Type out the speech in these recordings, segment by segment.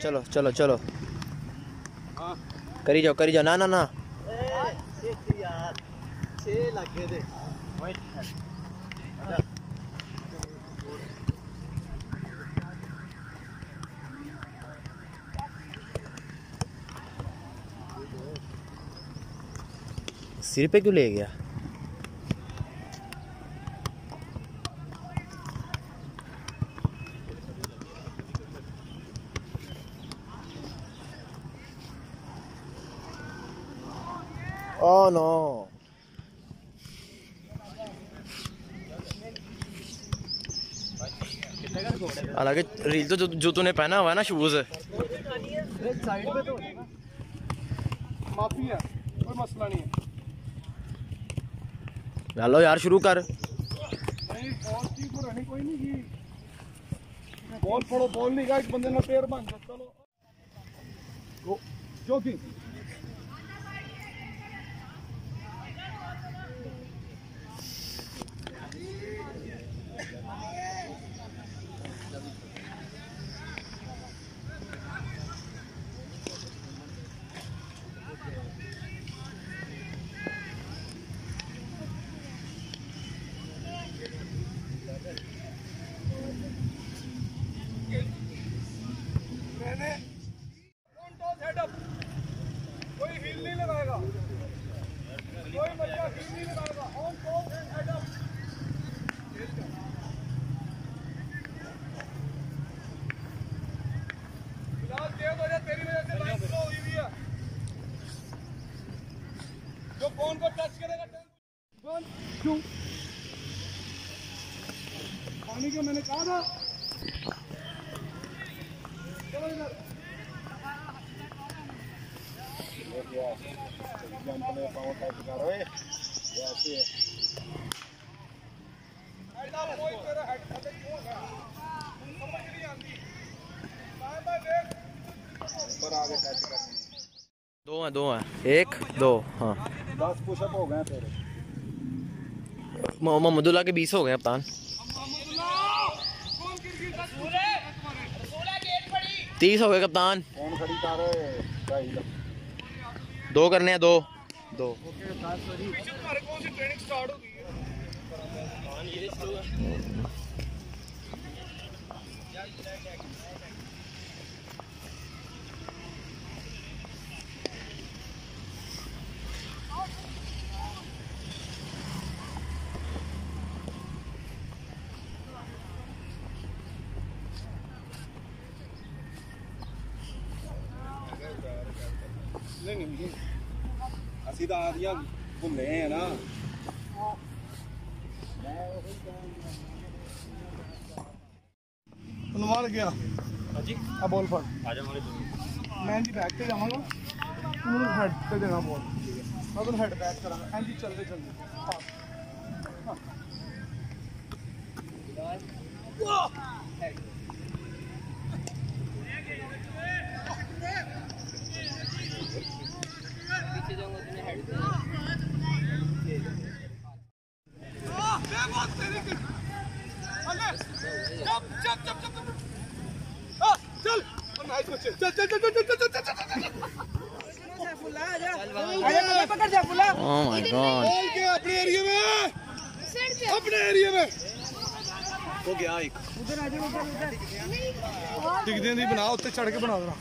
चलो चलो चलो। करी जाओ करी जाओ। ना ना ना। सिर पे क्यों ले गया? Oh no. हालाँकि रील तो जो, जो तूने पहना हुआ है ना शूज़ साइड पे तो माफ़ी है कोई मसला नहीं है। डालो यार शुरू कर। नहीं बॉल की को कोई नहीं की। बॉल पड़ो बॉल नहीं का एक बंदे ने पैर बन जा चलो। गो जोगिंग मैंने वन टॉस हेड अप कोई हील नहीं लगाएगा कोई बच्चा हील नहीं लगाएगा on toss and head up फ़िलहाल तेज हो जाए तेरी वजह से लाइन स्लो हुई हुई है जो फ़ोन को टच करेगा वन टू पानी का मैंने कहा था चलो इधर हेड अप कोई तेरा हेड थले क्यों है समझ नहीं आती बाय बाय देख ऊपर आगे टच करनी दो हैं दो हैं। एक दो हाँ। दस पुशअप हो गए तेरे। मो- मोहम्मदुल्ला के बीस हो गए कप्तान तीस हो गए कप्तान। दो करने हैं दो। दो। तुम्हारे ਨਹੀਂ ਨਹੀਂ ਅਸੀਂ ਤਾਂ ਆਦੀਆਂ ਘੁੰਮੇ ਆ ਨਾ ਅਨੁਮਾਨ ਗਿਆ ਹਾਂਜੀ ਆ ਬੋਲ ਫੜ ਆ ਜਾ ਮੈਂ ਜੀ ਬੈਕ ਤੇ ਜਾਵਾਂਗਾ ਤੂੰ ਮੈਨੂੰ ਹੈਡ ਤੇ ਦੇਣਾ ਬੋਲ ਮੈਂ ਤੈਨੂੰ ਹੈਡ ਬੈਕ ਕਰਾਂਗਾ ਐਂਜੀ ਚੱਲਦੇ ਚੱਲਦੇ ਹਾਂ ਹਾਂ। ओह माय गॉड बोल के अपने एरिया में अपने एरिया में हो गया एक दिखदे नहीं बना उत्ते चढ़ के बना देना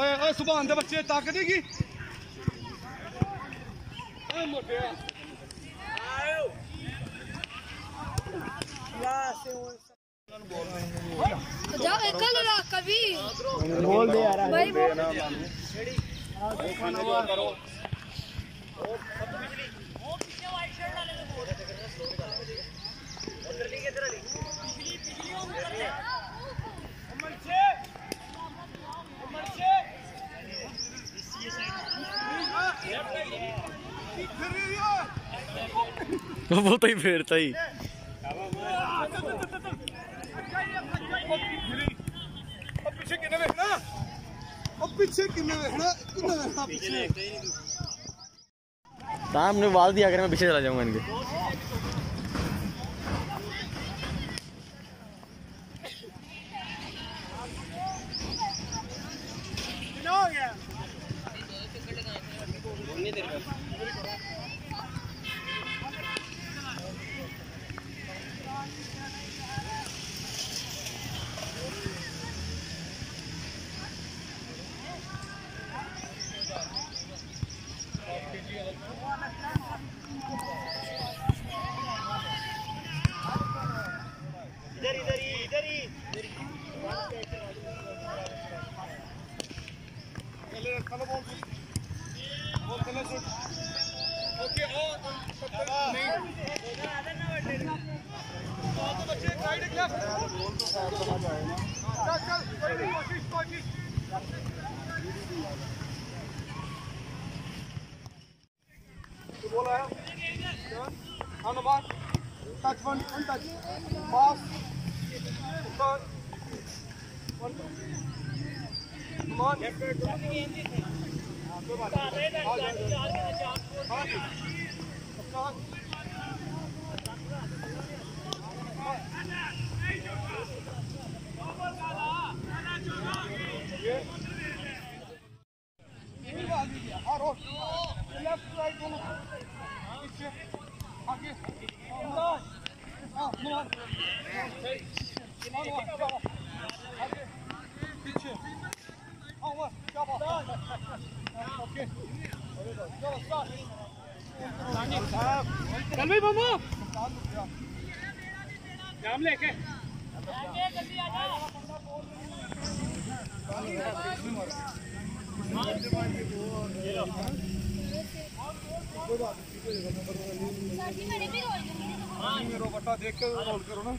ओए ओए सुभान दे बच्चे ताकत देगी ओए मोटे कभी। बोल दे यार। भाई वो वो तो ही फेरता ही अब पीछे किने देखना अब पीछे देखना पीछे ताम वाल दिया अगर मैं पीछे चला जाऊँगा इनके। साइड पर बोला हनुमान टच Calmez, maman जाम लेके। मेरा बट्टा देख के रोल करो ना